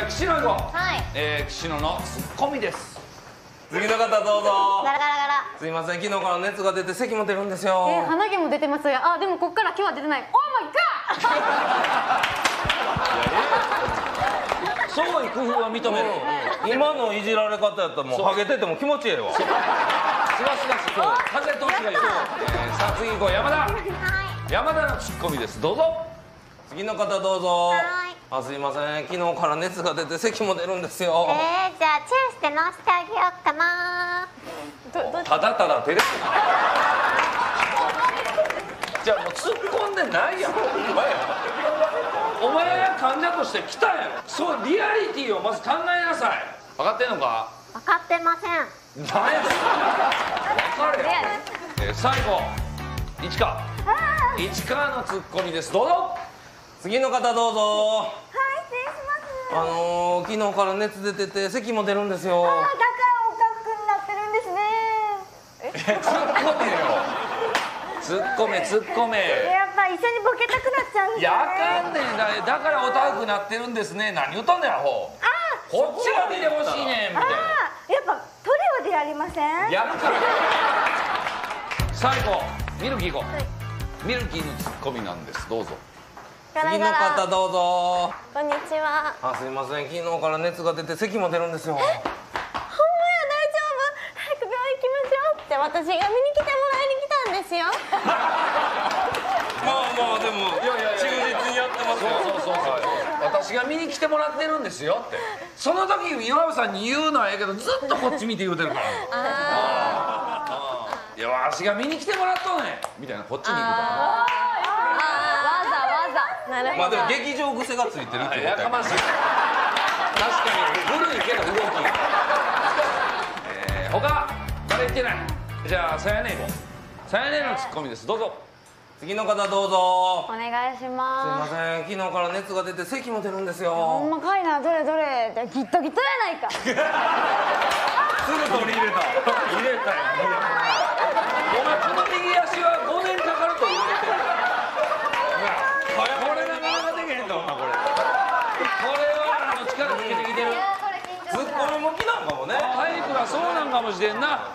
ゃあ岸野行こうはい。えー、岸野のツッコミです。次の方どうぞ。ガラガラガラ。すいません昨日から熱が出て咳も出るんですよ。えー、鼻毛も出てますよ。あでもこっから今日は出てない。オーマイガーそういう工夫は認める、今のいじられ方やったらもうハゲてても気持ちいいわ。すがすがしそう風通しがいい、えー、さあ次行こう。山田。はい。山田のツッコミです。どうぞ。次の方どうぞ。はいあすいません。昨日から熱が出て咳も出るんですよ。えー、じゃあチューして乗せてあげようかな。どどただただ照れじゃあもう突っ込んでないやん。お前お前が患者として来たやん。そうリアリティをまず考えなさい。分かってんのか？分かってません。何やそれ分かれやえー最後。市川。市川のツッコミです。どうぞ次の方どうぞ。はい失礼します。あのー、昨日から熱出てて咳も出るんですよ。だからおかくになってるんですね。突っ込めよ。突っ込め突っ込め。やっぱ一緒にボケたくなっちゃうんですいやあかんねんだだからおたふくなってるんですね。何言うとんねんアホ。あこっちが見てほしいねんみたいな。あやっぱトリオでやりません？やるから。最後ミルキー行こう。ミルキーのツッコミなんです。どうぞ次の方どうぞ。こんにちは。あすいません。昨日から熱が出て咳も出るんですよ。ほんまや大丈夫？早く病院行きましょうって私が見に来てもらいに来たんですよ。まあまあでもいやいや忠実にやってますよ。そうそうそうそう。私が見に来てもらってるんですよって。その時岩尾さんに言うのはええけどずっとこっち見て言うてるから。ああいやわしが見に来てもらっとんねんみたいなこっちに行くからまあでも劇場癖がついてるってことややかましい確かに古いけど動き。えー、他？誰言ってない。じゃあさやね行こうさやねのツッコミです。どうぞ。次の方どうぞ。お願いしす。いまますせん。昨日から熱が出て咳も出るんですほんよまかいなどれどれってギットギットやないか。すぐ取り入れた。入れたよお前この右足は5年かかると言われてるこれなかなかできへんと思うこれこれはあの力つけてきてる。ツッコミ向きなんかもね。タイプがそうなんかもしれんな